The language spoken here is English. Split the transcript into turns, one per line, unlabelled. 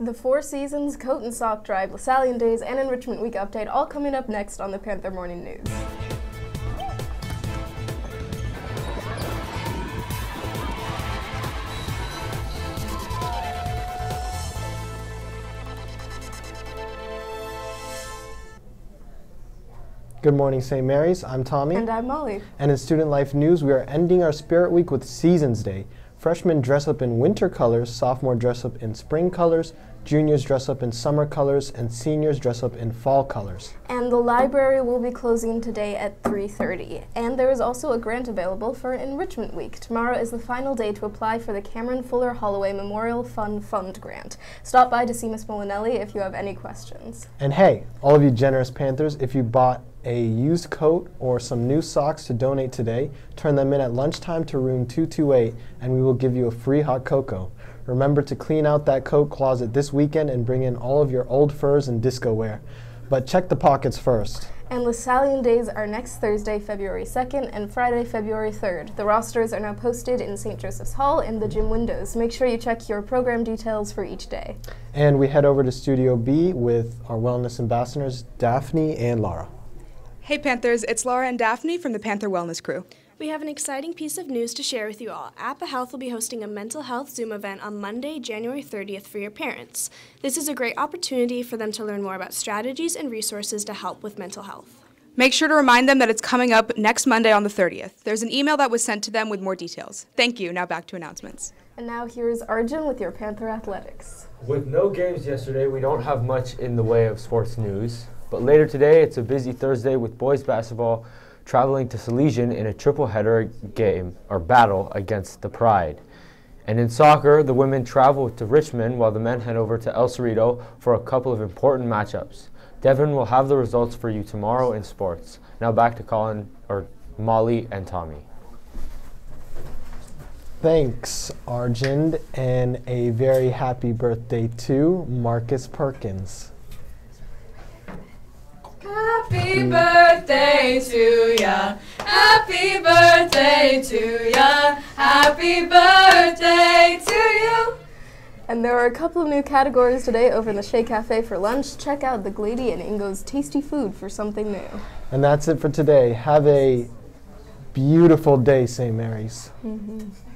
The Four Seasons, Coat and Sock Drive, LaSallian Days, and Enrichment Week update all coming up next on the Panther Morning News.
Good morning, St. Mary's. I'm Tommy.
And I'm Molly.
And in Student Life News, we are ending our Spirit Week with Seasons Day. Freshmen dress up in winter colors, sophomore dress up in spring colors, juniors dress up in summer colors, and seniors dress up in fall colors.
And the library will be closing today at 3.30. And there is also a grant available for Enrichment Week. Tomorrow is the final day to apply for the Cameron Fuller Holloway Memorial Fund Fund Grant. Stop by to see Ms. Molinelli if you have any questions.
And hey, all of you generous Panthers, if you bought a used coat or some new socks to donate today, turn them in at lunchtime to room 228 and we will give you a free hot cocoa. Remember to clean out that coat closet this weekend and bring in all of your old furs and disco wear. But check the pockets first.
And LaSallian Days are next Thursday, February 2nd, and Friday, February 3rd. The rosters are now posted in St. Joseph's Hall in the gym windows. Make sure you check your program details for each day.
And we head over to Studio B with our wellness ambassadors, Daphne and Laura.
Hey Panthers, it's Laura and Daphne from the Panther Wellness Crew.
We have an exciting piece of news to share with you all. Appa Health will be hosting a mental health Zoom event on Monday, January 30th for your parents. This is a great opportunity for them to learn more about strategies and resources to help with mental health.
Make sure to remind them that it's coming up next Monday on the 30th. There's an email that was sent to them with more details. Thank you. Now back to announcements.
And now here's Arjun with your Panther Athletics.
With no games yesterday, we don't have much in the way of sports news. But later today, it's a busy Thursday with boys basketball traveling to Salesian in a triple header game or battle against the Pride. And in soccer, the women travel to Richmond while the men head over to El Cerrito for a couple of important matchups. Devin will have the results for you tomorrow in sports. Now back to Colin or Molly and Tommy.
Thanks, Arjun, and a very happy birthday to Marcus Perkins.
Happy birthday to ya. Happy birthday to ya. Happy birthday to you.
And there are a couple of new categories today over in the Shea Cafe for lunch. Check out the Glady and Ingo's Tasty Food for something new.
And that's it for today. Have a beautiful day, St. Mary's.
Mm -hmm.